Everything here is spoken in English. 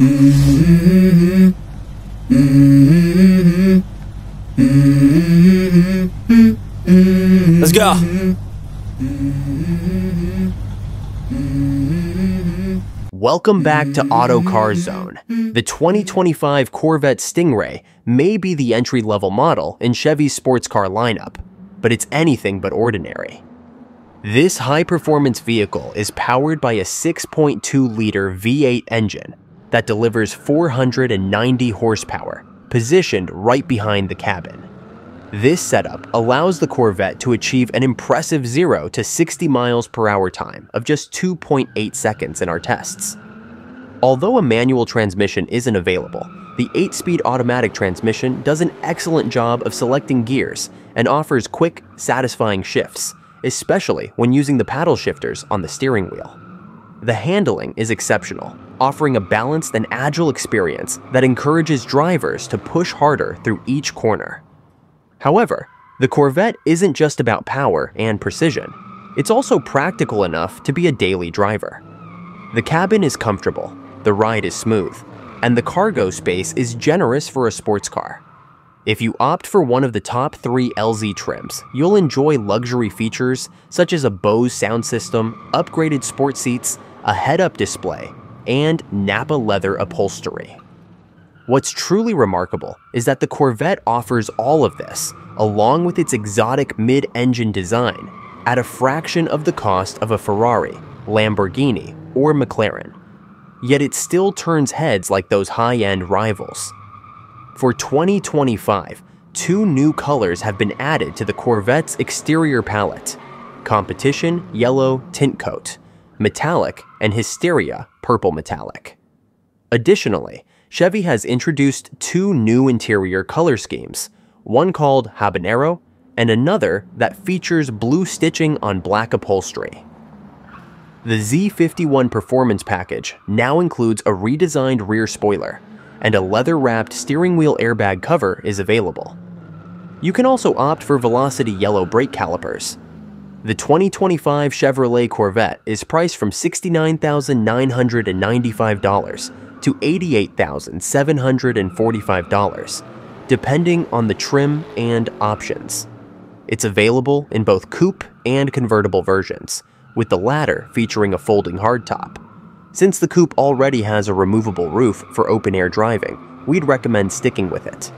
Let's go. Welcome back to Autocar Zone. The 2025 Corvette Stingray may be the entry-level model in Chevy's sports car lineup, but it's anything but ordinary. This high-performance vehicle is powered by a 6.2-liter V8 engine that delivers 490 horsepower, positioned right behind the cabin. This setup allows the Corvette to achieve an impressive 0 to 60 miles per hour time of just 2.8 seconds in our tests. Although a manual transmission isn't available, the 8-speed automatic transmission does an excellent job of selecting gears and offers quick, satisfying shifts, especially when using the paddle shifters on the steering wheel. The handling is exceptional, offering a balanced and agile experience that encourages drivers to push harder through each corner. However, the Corvette isn't just about power and precision, it's also practical enough to be a daily driver. The cabin is comfortable, the ride is smooth, and the cargo space is generous for a sports car. If you opt for one of the top three LZ trims, you'll enjoy luxury features such as a Bose sound system, upgraded sport seats, a head-up display, and Nappa leather upholstery. What's truly remarkable is that the Corvette offers all of this, along with its exotic mid-engine design, at a fraction of the cost of a Ferrari, Lamborghini, or McLaren. Yet it still turns heads like those high-end rivals. For 2025, two new colors have been added to the Corvette's exterior palette. Competition Yellow Tint Coat, Metallic, and Hysteria Purple Metallic. Additionally, Chevy has introduced two new interior color schemes, one called Habanero and another that features blue stitching on black upholstery. The Z51 Performance Package now includes a redesigned rear spoiler, and a leather-wrapped steering wheel airbag cover is available. You can also opt for Velocity yellow brake calipers. The 2025 Chevrolet Corvette is priced from $69,995 to $88,745, depending on the trim and options. It's available in both coupe and convertible versions, with the latter featuring a folding hardtop. Since the coupe already has a removable roof for open air driving, we'd recommend sticking with it.